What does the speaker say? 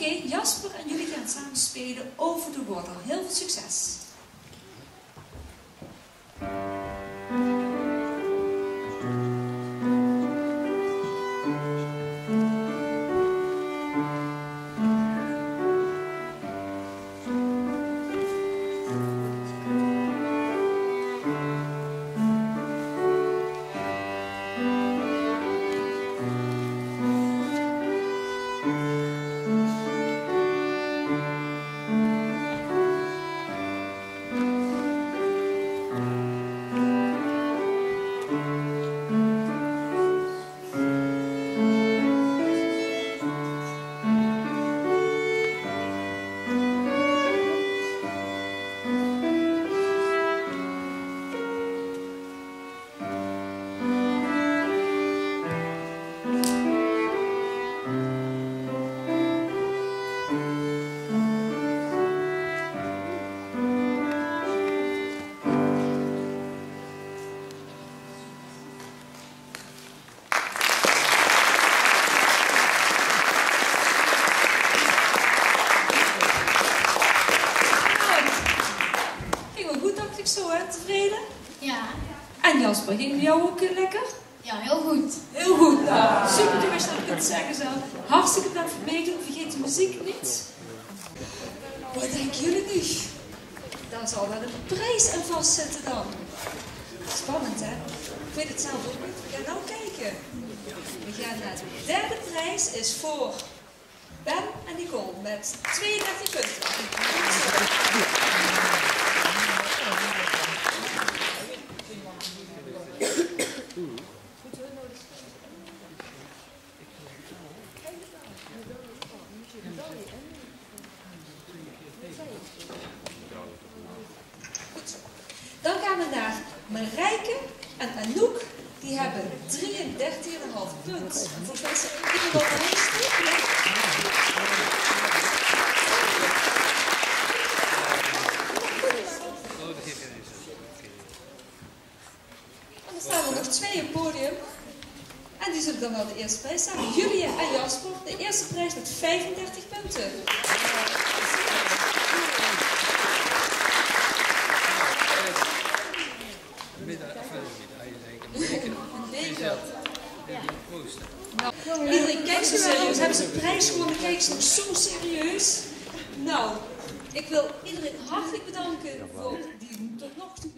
Oké, Jasper en jullie gaan samen spelen over de water. Heel veel succes. Jasper, ging het jou ook lekker? Ja, heel goed. Heel goed. Nou, super dat dat kunt zeggen zo. Hartstikke bedankt voor meedoen. Vergeet de muziek niet. Wat denken jullie nu? Daar zal wel een prijs aan vastzitten dan. Spannend hè? Ik weet het zelf ook niet. We gaan nou kijken. We gaan naar de derde prijs is voor Ben en Nicole met 32 punten. Dan gaan we naar Marijke en Anouk. Die hebben 33,5 punt. Mij zijn iedereen wel. En dan staan er nog twee op podium. En die zullen dan wel de eerste prijs zijn. Julia en Jasper. De eerste prijs met 35 punten. Nou, iedereen kijkt zo serieus. Hebben ze prijs gewonnen? Kijken ze nog zo serieus? Nou, ik wil iedereen hartelijk bedanken voor die tot nog toe